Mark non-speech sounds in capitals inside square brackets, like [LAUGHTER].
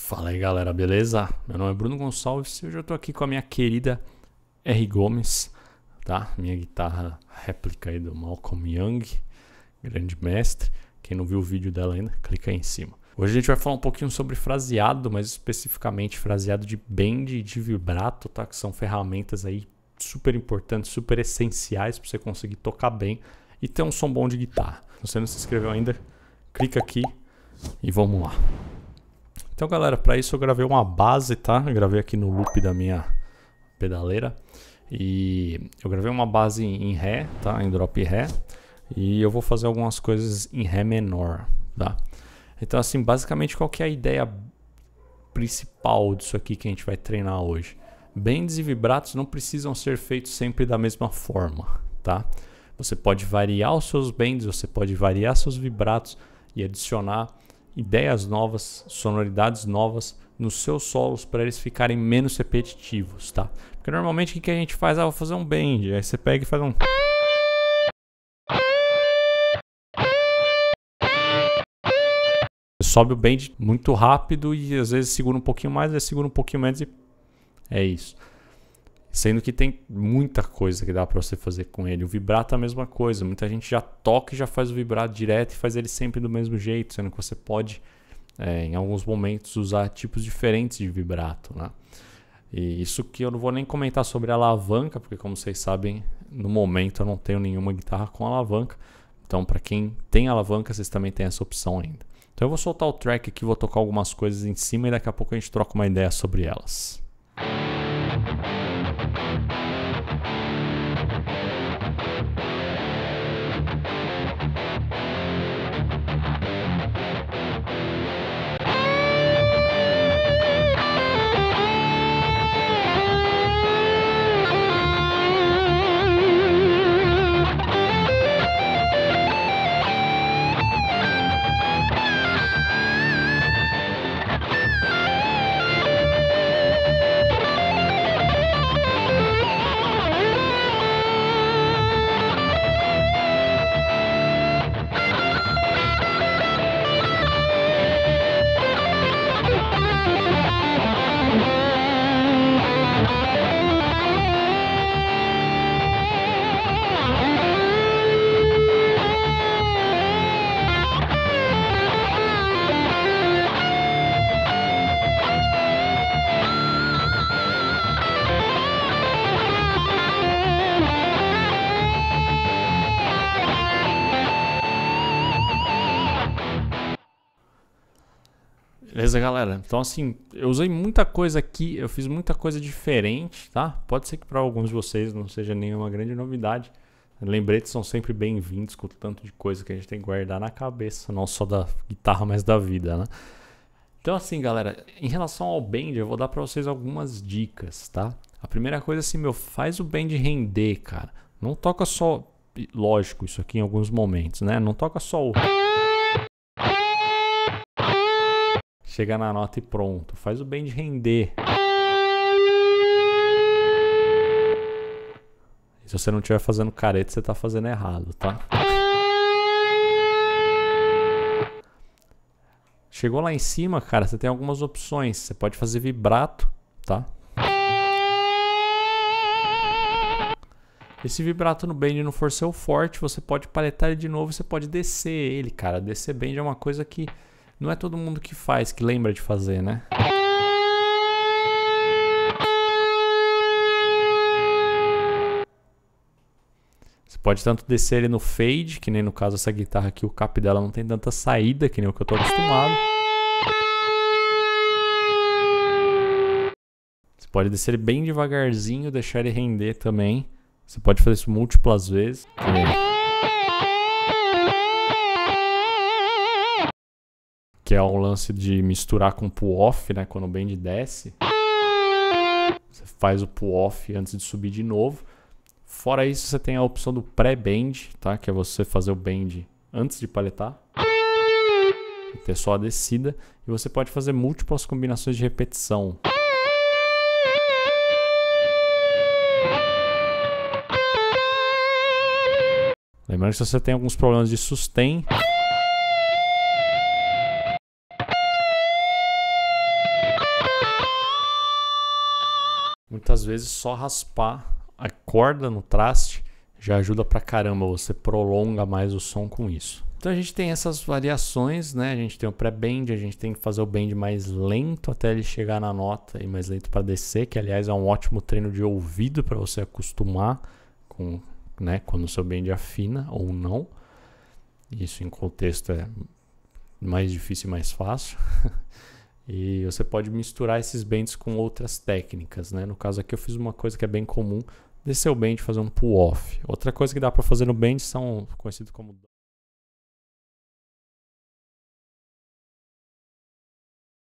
Fala aí galera, beleza? Meu nome é Bruno Gonçalves e hoje eu tô aqui com a minha querida R. Gomes, tá? Minha guitarra réplica aí do Malcolm Young, grande mestre. Quem não viu o vídeo dela ainda, clica aí em cima. Hoje a gente vai falar um pouquinho sobre fraseado, mas especificamente fraseado de bend e de vibrato, tá? Que são ferramentas aí super importantes, super essenciais para você conseguir tocar bem e ter um som bom de guitarra. Se você não se inscreveu ainda, clica aqui e vamos lá. Então, galera, para isso eu gravei uma base, tá? Eu gravei aqui no loop da minha pedaleira. E eu gravei uma base em Ré, tá? Em drop Ré. E eu vou fazer algumas coisas em Ré menor, tá? Então, assim, basicamente, qual que é a ideia principal disso aqui que a gente vai treinar hoje? Bends e vibratos não precisam ser feitos sempre da mesma forma, tá? Você pode variar os seus bends, você pode variar seus vibratos e adicionar ideias novas, sonoridades novas nos seus solos para eles ficarem menos repetitivos, tá? Porque normalmente o que a gente faz? Ah, vou fazer um bend, aí você pega e faz um sobe o bend muito rápido e às vezes segura um pouquinho mais, aí segura um pouquinho menos e é isso. Sendo que tem muita coisa que dá para você fazer com ele. O vibrato é a mesma coisa. Muita gente já toca e já faz o vibrato direto e faz ele sempre do mesmo jeito, sendo que você pode, é, em alguns momentos, usar tipos diferentes de vibrato. Né? E isso que eu não vou nem comentar sobre a alavanca, porque, como vocês sabem, no momento eu não tenho nenhuma guitarra com alavanca. Então, para quem tem alavanca, vocês também têm essa opção ainda. Então, eu vou soltar o track aqui, vou tocar algumas coisas em cima e daqui a pouco a gente troca uma ideia sobre elas. Beleza, galera? Então, assim, eu usei muita coisa aqui, eu fiz muita coisa diferente, tá? Pode ser que para alguns de vocês não seja nenhuma grande novidade. Lembretes são sempre bem-vindos com o tanto de coisa que a gente tem que guardar na cabeça, não só da guitarra, mas da vida, né? Então, assim, galera, em relação ao bend, eu vou dar para vocês algumas dicas, tá? A primeira coisa, assim, meu, faz o bend render, cara. Não toca só. Lógico, isso aqui em alguns momentos, né? Não toca só o. Chega na nota e pronto. Faz o bend render. Se você não estiver fazendo careta, você está fazendo errado, tá? Chegou lá em cima, cara, você tem algumas opções. Você pode fazer vibrato, tá? Esse vibrato no bend não for seu forte, você pode paletar ele de novo, você pode descer ele, cara. Descer bend é uma coisa que não é todo mundo que faz, que lembra de fazer, né? Você pode tanto descer ele no fade, que nem no caso essa guitarra aqui, o cap dela não tem tanta saída, que nem o que eu tô acostumado. Você pode descer ele bem devagarzinho, deixar ele render também. Você pode fazer isso múltiplas vezes. Que... que é o lance de misturar com pull-off, né? Quando o bend desce, você faz o pull-off antes de subir de novo. Fora isso, você tem a opção do pré-bend, tá? Que é você fazer o bend antes de paletar. Ter só a descida. E você pode fazer múltiplas combinações de repetição. Lembrando que se você tem alguns problemas de sustain, muitas vezes só raspar a corda no traste já ajuda pra caramba, você prolonga mais o som com isso. Então a gente tem essas variações, né? A gente tem o pré-bend, a gente tem que fazer o bend mais lento até ele chegar na nota e mais lento para descer, que aliás é um ótimo treino de ouvido para você acostumar com, né, quando o seu bend afina ou não. Isso em contexto é mais difícil e mais fácil. [LAUGHS] e você pode misturar esses bends com outras técnicas, né? No caso aqui eu fiz uma coisa que é bem comum, descer o bend e fazer um pull-off. Outra coisa que dá para fazer no bend são conhecidos como